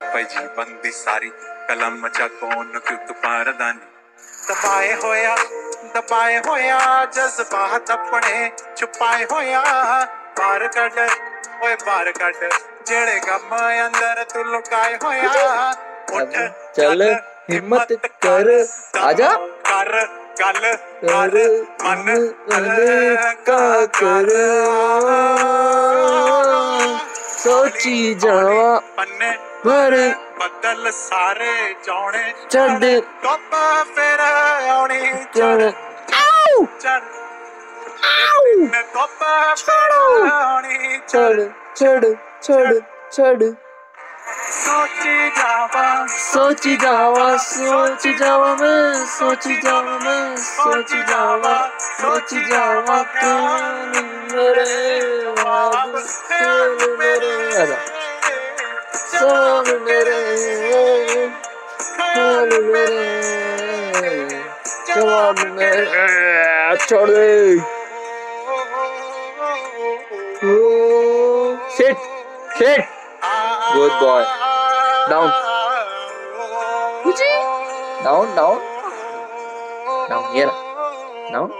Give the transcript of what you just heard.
ਪਈ ਜੀਵਨ ਦੀ ਸਾਰੀ ਕਲਮ ਚੱਕੋਨ ਕਿਉਂ ਤੂੰ ਪਰਦਾਨੀ ਦਬਾਏ ਹੋਇਆ ਦਬਾਏ ਹੋਇਆ ਜਜ਼ਬਾਤ ਆਪਣੇ ਛੁਪਾਏ ਹੋਇਆ ਬਾਹਰ ਕੱਢ ਓਏ ਬਾਹਰ ਕੱਢ ਜਿਹੜੇ ਗਮ ਅੰਦਰ ਤੂੰ ਲੁਕਾਏ ਹੋਇਆ ਉੱਠ ਚੱਲ, ਹਿੰਮਤ ਕਰ, ਆਜਾ। ਕਰ ਗੱਲ ਕਰ ਕਰ ਮਨ ਹਲਕਾ ਕਰ ਸੋਚੀ ਜਾਵਾ ਪੰਨੇ ਪਰ ਬੱਦਲ ਸਾਰੇ ਜਾਣੇ ਛੱਡ ਧੁੱਪ ਫਿਰ ਆਉਣੀ ਚੜ ਆਉ ਚੜ ਆਉ ਮੈਂ ਧੁੱਪ ਫਿਰ ਆਉਣੀ ਛੜ ਛੜ ਛੜ ਛੜ ਸੋਚੀ ਜਾਵਾਂ ਸੋਚੀ ਜਾਵਾ ਸੋਚੀ ਜਾਵਾ ਮੈਂ ਸੋਚੀ ਜਾਵਾ ਮੈਂ ਸੋਚੀ ਜਾਵਾ ਸੋਚੀ ਜਾਵਾ ਤੂੰ हाल मेरे हाल मेरे जवाब मेरे छोड़ दे Sit, sit. Good boy. Down. Down, down. Down here. Down.